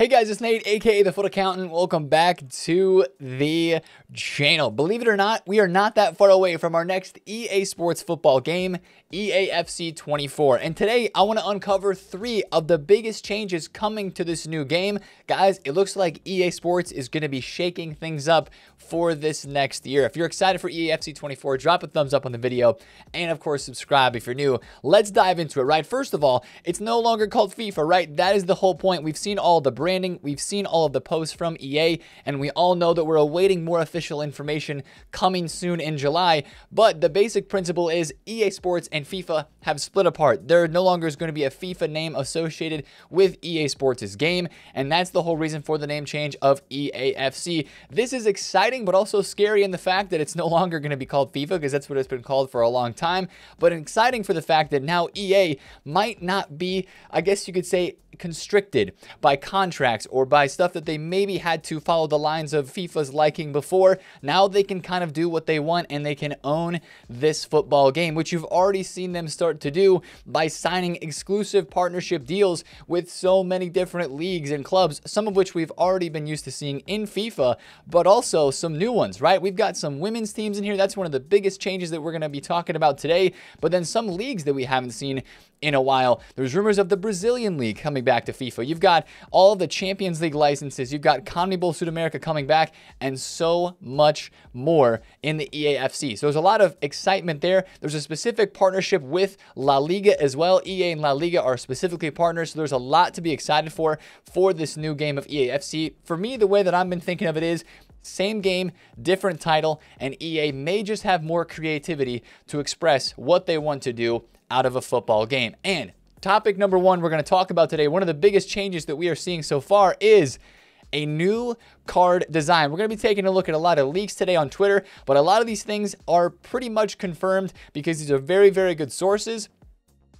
Hey guys, it's Nate, aka The FUT Accountant. Welcome back to the channel. Believe it or not, we are not that far away from our next EA Sports football game, EAFC 24. And today, I want to uncover three of the biggest changes coming to this new game. Guys, it looks like EA Sports is going to be shaking things up for this next year. If you're excited for EAFC 24, drop a thumbs up on the video. And of course, subscribe if you're new. Let's dive into it, right? First of all, it's no longer called FIFA, right? That is the whole point. We've seen all the branding, we've seen all of the posts from EA, and we all know that we're awaiting more official information coming soon in July. But the basic principle is EA Sports and FIFA have split apart. There no longer is going to be a FIFA name associated with EA Sports' game, and that's the whole reason for the name change of EAFC. This is exciting, but also scary in the fact that it's no longer going to be called FIFA because that's what it's been called for a long time, but exciting for the fact that now EA might not be, I guess you could say, constricted by contracts or by stuff that they maybe had to follow the lines of FIFA's liking before. Now they can kind of do what they want and they can own this football game, which you've already seen them start to do by signing exclusive partnership deals with so many different leagues and clubs, some of which we've already been used to seeing in FIFA, but also some new ones, right? We've got some women's teams in here. That's one of the biggest changes that we're going to be talking about today, but then some leagues that we haven't seen in a while. There's rumors of the Brazilian League coming back to FIFA. You've got all the Champions League licenses. You've got CONMEBOL Sudamerica coming back and so much more in the EAFC. So there's a lot of excitement there. There's a specific partnership with La Liga as well. EA and La Liga are specifically partners. So there's a lot to be excited for for this new game of EAFC. For me, the way that I've been thinking of it is same game, different title, and EA may just have more creativity to express what they want to do out of a football game. And topic number one we're going to talk about today, one of the biggest changes that we are seeing so far is a new card design. We're going to be taking a look at a lot of leaks today on Twitter, but a lot of these things are pretty much confirmed because these are very, very good sources.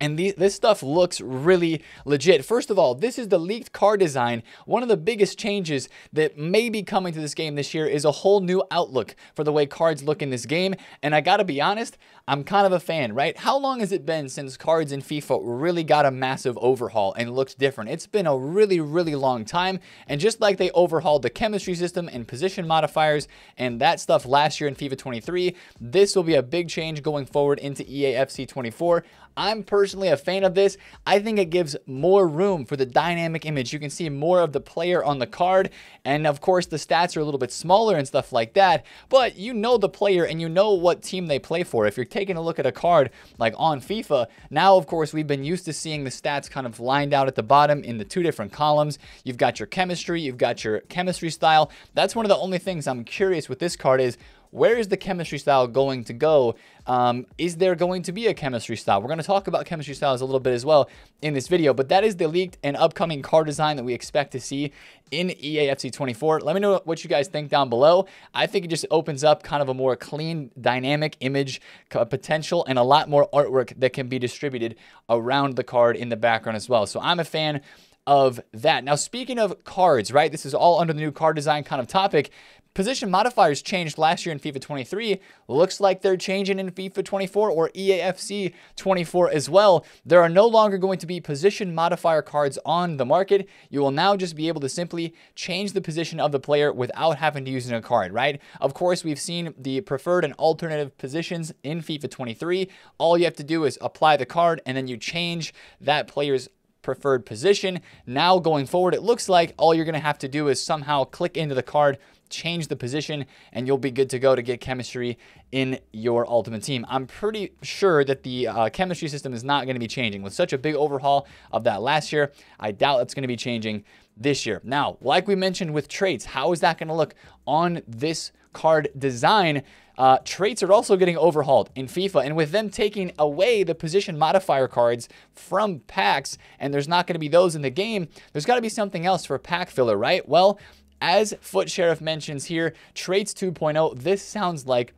And this stuff looks really legit. First of all, this is the leaked card design. One of the biggest changes that may be coming to this game this year is a whole new outlook for the way cards look in this game. And I gotta be honest, I'm kind of a fan, right? How long has it been since cards in FIFA really got a massive overhaul and looked different? It's been a really, really long time. And just like they overhauled the chemistry system and position modifiers and that stuff last year in FIFA 23, this will be a big change going forward into EAFC 24. I'm personally a fan of this. I think it gives more room for the dynamic image. You can see more of the player on the card. And of course, the stats are a little bit smaller and stuff like that. But you know the player and you know what team they play for. If you're taking a look at a card like on FIFA, now, of course, we've been used to seeing the stats kind of lined out at the bottom in the two different columns. You've got your chemistry, you've got your chemistry style. That's one of the only things I'm curious with this card is where is the chemistry style going to go? Um, is there going to be a chemistry style? We're going to talk about chemistry styles a little bit as well in this video, but that is the leaked and upcoming car design that we expect to see in EAFC 24. Let me know what you guys think down below. I think it just opens up kind of a more clean, dynamic image potential and a lot more artwork that can be distributed around the card in the background as well. So I'm a fan of that. Now, speaking of cards, right? This is all under the new card design kind of topic. Position modifiers changed last year in FIFA 23. Looks like they're changing in FIFA 24 or EAFC 24 as well. There are no longer going to be position modifier cards on the market. You will now just be able to simply change the position of the player without having to use a card, right? Of course, we've seen the preferred and alternative positions in FIFA 23. All you have to do is apply the card and then you change that player's preferred position. Now going forward, it looks like all you're going to have to do is somehow click into the card, change the position, and you'll be good to go to get chemistry in your ultimate team. I'm pretty sure that the uh, chemistry system is not going to be changing. With such a big overhaul of that last year, I doubt it's going to be changing this year. Now, like we mentioned with traits, how is that going to look on this card design? Uh, traits are also getting overhauled in FIFA, and with them taking away the position modifier cards from packs, and there's not going to be those in the game, there's got to be something else for pack filler, right? Well, as FUT Sheriff mentions here, Traits 2.0, this sounds like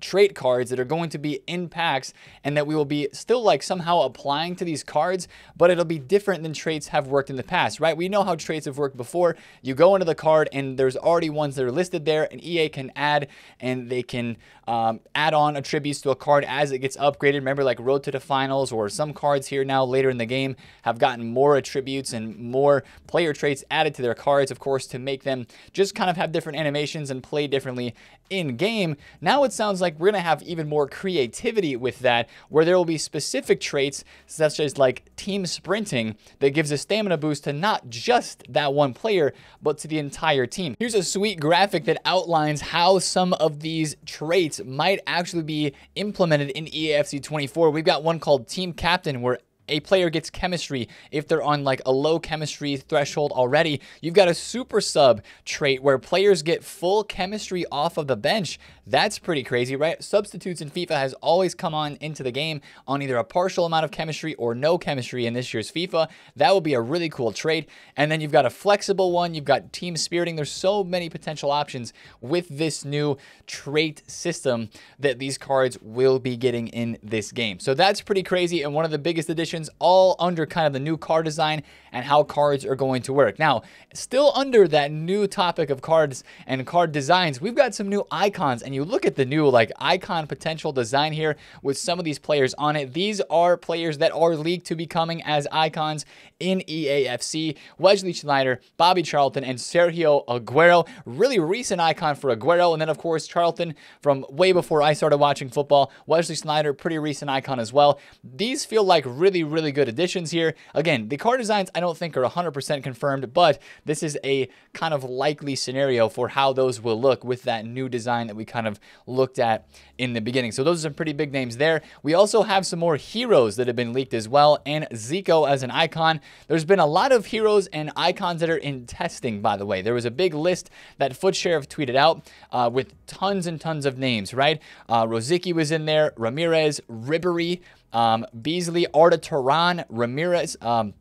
trait cards that are going to be in packs and that we will be still like somehow applying to these cards, but it'll be different than traits have worked in the past, right? We know how traits have worked before. You go into the card and there's already ones that are listed there and EA can add and they can um, add on attributes to a card as it gets upgraded. Remember like Road to the Finals or some cards here now later in the game have gotten more attributes and more player traits added to their cards, of course, to make them just kind of have different animations and play differently in game. Now it sounds like we're going to have even more creativity with that, where there will be specific traits such as like team sprinting that gives a stamina boost to not just that one player, but to the entire team. Here's a sweet graphic that outlines how some of these traits might actually be implemented in EAFC 24. We've got one called Team Captain, where a player gets chemistry if they're on like a low chemistry threshold already. You've got a super sub trait where players get full chemistry off of the bench. That's pretty crazy, right? Substitutes in FIFA has always come on into the game on either a partial amount of chemistry or no chemistry in this year's FIFA. That will be a really cool trait. And then you've got a flexible one. You've got team spiriting. There's so many potential options with this new trait system that these cards will be getting in this game. So that's pretty crazy and one of the biggest additions all under kind of the new card design and how cards are going to work. Now, still under that new topic of cards and card designs, we've got some new icons, and you look at the new like icon potential design here with some of these players on it. These are players that are leaked to be coming as icons in EAFC. Wesley Sneijder, Bobby Charlton, and Sergio Aguero. Really recent icon for Aguero, and then of course Charlton from way before I started watching football. Wesley Sneijder, pretty recent icon as well. These feel like really really good additions here. Again, the card designs I don't think are 100% confirmed, but this is a kind of likely scenario for how those will look with that new design that we kind of looked at in the beginning. So those are some pretty big names there. We also have some more heroes that have been leaked as well, and Zico as an icon. There's been a lot of heroes and icons that are in testing, by the way. There was a big list that FUT Sheriff tweeted out uh, with tons and tons of names, right? Uh, Rosicky was in there, Ramirez, Ribery, um, Beasley, Arda Turan, Ramirez, um,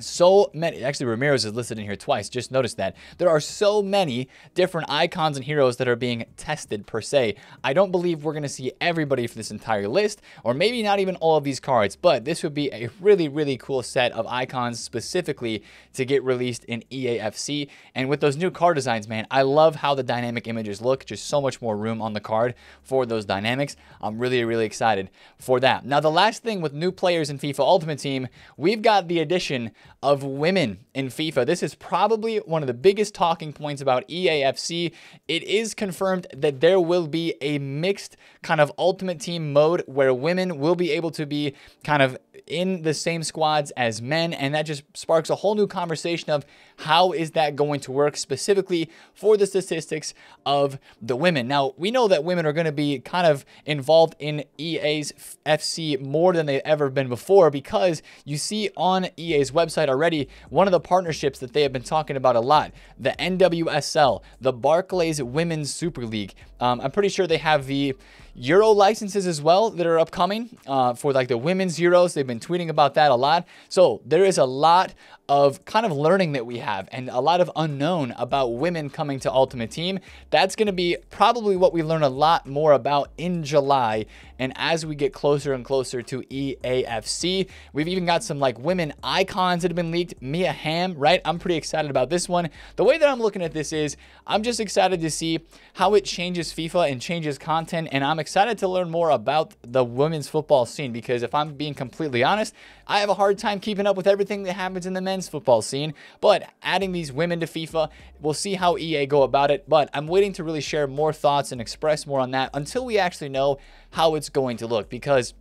so many actually ramirez is listed in here twice. Just notice that. There are so many different icons and heroes that are being tested per se. I don't believe we're going to see everybody for this entire list or maybe not even all of these cards but this would be a really really cool set of icons specifically to get released in eafc and with those new card designs man i love how the dynamic images look. Just so much more room on the card for those dynamics. I'm really really excited for that. Now the last thing with new players in fifa ultimate team we've got the addition of women in FIFA. This is probably one of the biggest talking points about EAFC. It is confirmed that there will be a mixed kind of ultimate team mode where women will be able to be kind of in the same squads as men and that just sparks a whole new conversation of how is that going to work specifically for the statistics of the women. Now, we know that women are going to be kind of involved in EA's FC more than they've ever been before because you see on EA's website already one of the partnerships that they have been talking about a lot, the NWSL, the Barclays Women's Super League. Um, I'm pretty sure they have the Euro licenses as well that are upcoming uh, for like the women's Euros. They've been tweeting about that a lot. So there is a lot of kind of learning that we have and a lot of unknown about women coming to Ultimate Team. That's going to be probably what we learn a lot more about in July. And as we get closer and closer to EAFC, we've even got some like women icons that have been leaked. Mia Hamm, right? I'm pretty excited about this one. The way that I'm looking at this is I'm just excited to see how it changes FIFA and changes content. And I'm excited to learn more about the women's football scene because if I'm being completely honest, I have a hard time keeping up with everything that happens in the men's football scene. But adding these women to FIFA, we'll see how EA go about it. But I'm waiting to really share more thoughts and express more on that until we actually know how it's going to look because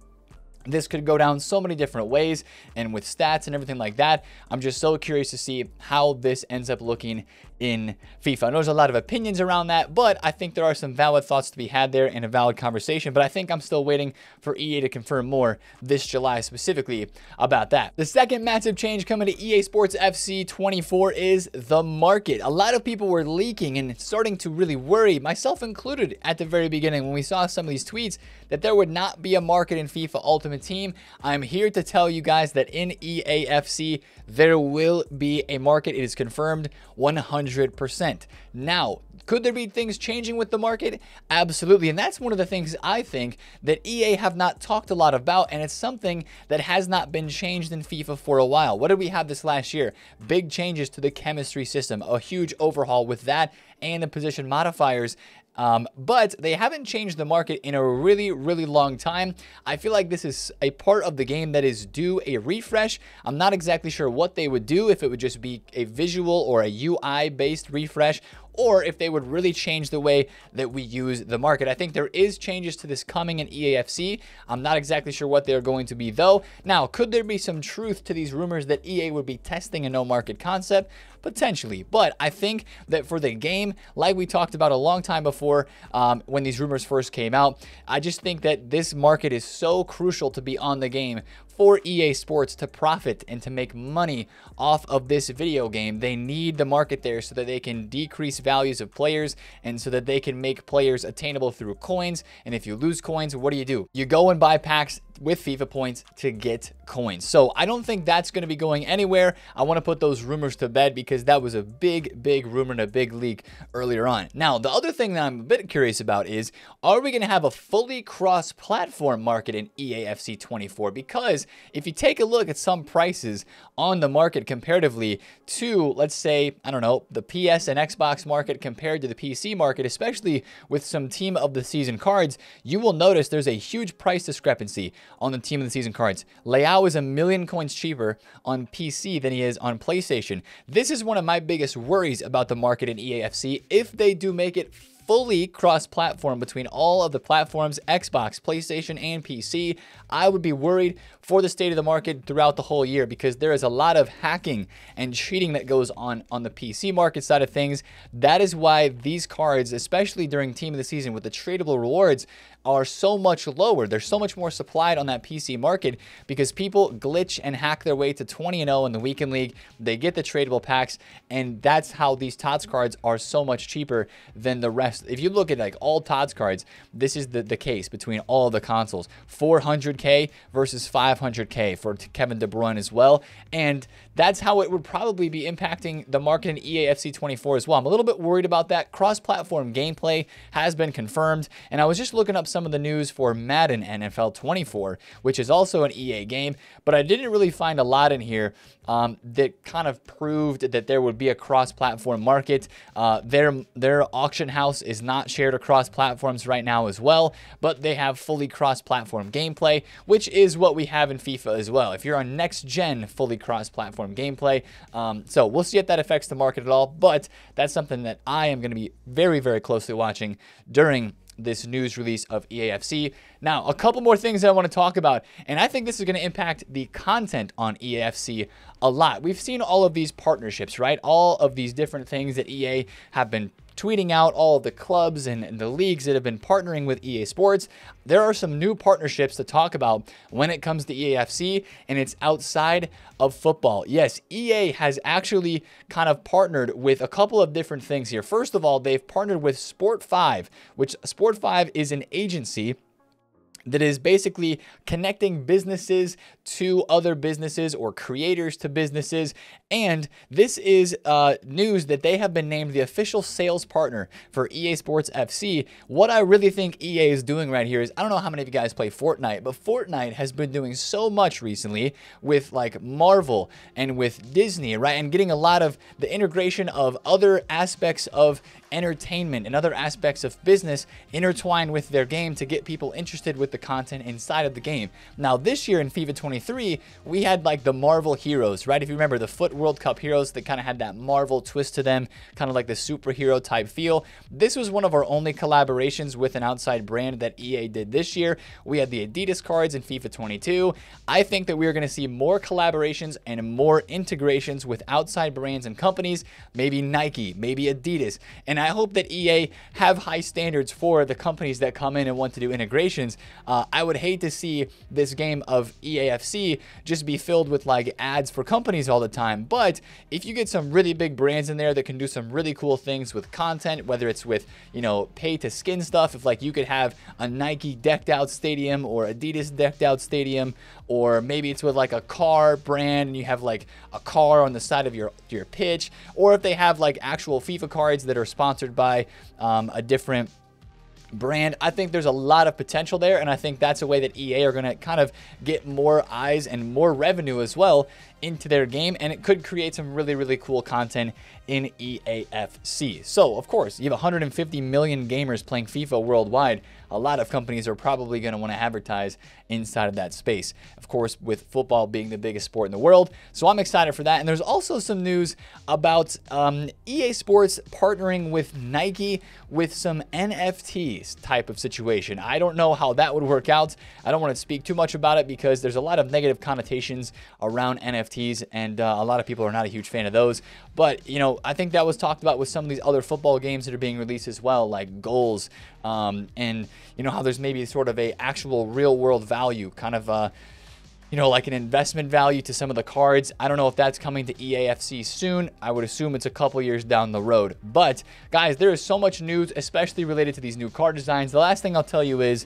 this could go down so many different ways and with stats and everything like that i'm just so curious to see how this ends up looking in FIFA. I know there's a lot of opinions around that, but I think there are some valid thoughts to be had there in a valid conversation. But I think I'm still waiting for EA to confirm more this July specifically about that. The second massive change coming to EA Sports FC 24 is the market. A lot of people were leaking and starting to really worry, myself included, at the very beginning when we saw some of these tweets that there would not be a market in FIFA Ultimate Ultimate Team, I'm here to tell you guys that in EAFC, there will be a market. It is confirmed 100%. Now, could there be things changing with the market? Absolutely. And that's one of the things I think that EA have not talked a lot about. And it's something that has not been changed in FIFA for a while. What did we have this last year? Big changes to the chemistry system, a huge overhaul with that and the position modifiers. Um, but they haven't changed the market in a really, really long time. I feel like this is a part of the game that is due a refresh. I'm not exactly sure what they would do, if it would just be a visual or a UI based refresh, or if they would really change the way that we use the market. I think there is changes to this coming in EAFC. I'm not exactly sure what they're going to be though. Now, could there be some truth to these rumors that EA would be testing a no market concept? Potentially, but I think that for the game, like we talked about a long time before um, when these rumors first came out, I just think that this market is so crucial to be on the game for EA Sports to profit and to make money off of this video game. They need the market there so that they can decrease values of players and so that they can make players attainable through coins. And if you lose coins, what do you do? You go and buy packs with FIFA points to get coins. So I don't think that's going to be going anywhere. I want to put those rumors to bed because that was a big, big rumor and a big leak earlier on. Now, the other thing that I'm a bit curious about is, are we going to have a fully cross-platform market in EAFC 24? Because if you take a look at some prices on the market comparatively to, let's say, I don't know, the PS and Xbox market compared to the PC market, especially with some team of the season cards, you will notice there's a huge price discrepancy on the team of the season cards. Leao is a million coins cheaper on PC than he is on PlayStation. This is one of my biggest worries about the market in EAFC. If they do make it fully cross-platform between all of the platforms, Xbox, PlayStation, and PC, I would be worried for the state of the market throughout the whole year because there is a lot of hacking and cheating that goes on on the PC market side of things. That is why these cards, especially during Team of the Season with the tradable rewards, are so much lower. There's so much more supplied on that PC market because people glitch and hack their way to 20 and 0 in the weekend league. They get the tradable packs, and that's how these TOTS cards are so much cheaper than the rest. If you look at like all TOTS cards, this is the, the case between all the consoles 400k versus 500k for Kevin De Bruyne as well. And that's how it would probably be impacting the market in EAFC 24 as well. I'm a little bit worried about that. Cross platform gameplay has been confirmed, and I was just looking up some of the news for Madden NFL 24, which is also an EA game, but I didn't really find a lot in here um, that kind of proved that there would be a cross-platform market. Uh, their their auction house is not shared across platforms right now as well, but they have fully cross-platform gameplay, which is what we have in FIFA as well. If you're on next-gen fully cross-platform gameplay, um, so we'll see if that affects the market at all. But that's something that I am going to be very very closely watching during this news release of EAFC. Now, a couple more things that I want to talk about, and I think this is going to impact the content on EAFC a lot. We've seen all of these partnerships, right? All of these different things that EA have been tweeting out all of the clubs and, and, the leagues that have been partnering with EA Sports. There are some new partnerships to talk about when it comes to EAFC, and it's outside of football. Yes, EA has actually kind of partnered with a couple of different things here. First of all, they've partnered with Sport 5, which Sport 5 is an agency that is basically connecting businesses to other businesses or creators to businesses. And this is uh, news that they have been named the official sales partner for EA Sports FC. What I really think EA is doing right here is I don't know how many of you guys play Fortnite, but Fortnite has been doing so much recently with like Marvel and with Disney, right? And getting a lot of the integration of other aspects of entertainment and other aspects of business intertwined with their game to get people interested with the content inside of the game. Now, this year in FIFA 23, we had like the Marvel heroes, right? If you remember the FUT World Cup heroes that kind of had that Marvel twist to them, kind of like the superhero type feel. This was one of our only collaborations with an outside brand that EA did this year. We had the Adidas cards in FIFA 22. I think that we're going to see more collaborations and more integrations with outside brands and companies, maybe Nike, maybe Adidas, and I hope that EA have high standards for the companies that come in and want to do integrations. Uh, I would hate to see this game of EAFC just be filled with like ads for companies all the time. But if you get some really big brands in there that can do some really cool things with content, whether it's with, you know, pay to skin stuff, if like you could have a Nike decked out stadium or Adidas decked out stadium, or maybe it's with like a car brand and you have like a car on the side of your, your pitch, or if they have like actual FIFA cards that are sponsored by um, a different brand. I think there's a lot of potential there, and I think that's a way that EA are going to kind of get more eyes and more revenue as well into their game, and it could create some really, really cool content in EAFC. So, of course, you have 150 million gamers playing FIFA worldwide. A lot of companies are probably going to want to advertise inside of that space. Of course, with football being the biggest sport in the world. So, I'm excited for that. And there's also some news about um, EA Sports partnering with Nike with some NFTs type of situation. I don't know how that would work out. I don't want to speak too much about it because there's a lot of negative connotations around NFTs, and uh, a lot of people are not a huge fan of those. But, you know, I think that was talked about with some of these other football games that are being released as well, like goals, um, and you know how there's maybe sort of a actual real world value, kind of. Uh, you know, like an investment value to some of the cards. I don't know if that's coming to EAFC soon. I would assume it's a couple years down the road. But guys, there is so much news, especially related to these new card designs. The last thing I'll tell you is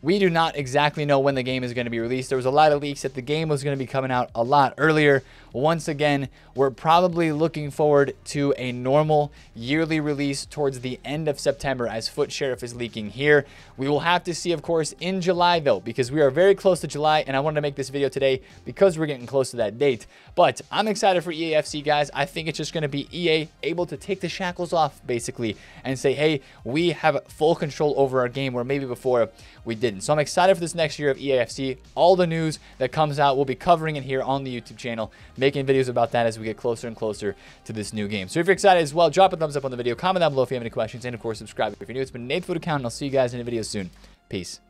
we do not exactly know when the game is going to be released. There was a lot of leaks that the game was going to be coming out a lot earlier. Once again, we're probably looking forward to a normal yearly release towards the end of September as FUT Sheriff is leaking here. We will have to see, of course, in July though, because we are very close to July and I wanted to make this video today because we're getting close to that date. But I'm excited for EAFC, guys. I think it's just going to be EA able to take the shackles off basically and say, hey, we have full control over our game where maybe before we didn't. So I'm excited for this next year of EAFC. All the news that comes out, we'll be covering it here on the YouTube channel, making videos about that as we get closer and closer to this new game. So if you're excited as well, drop a thumbs up on the video, comment down below if you have any questions, and of course, subscribe if you're new. It's been Nathan Foot Account, and I'll see you guys in a video soon. Peace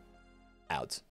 out.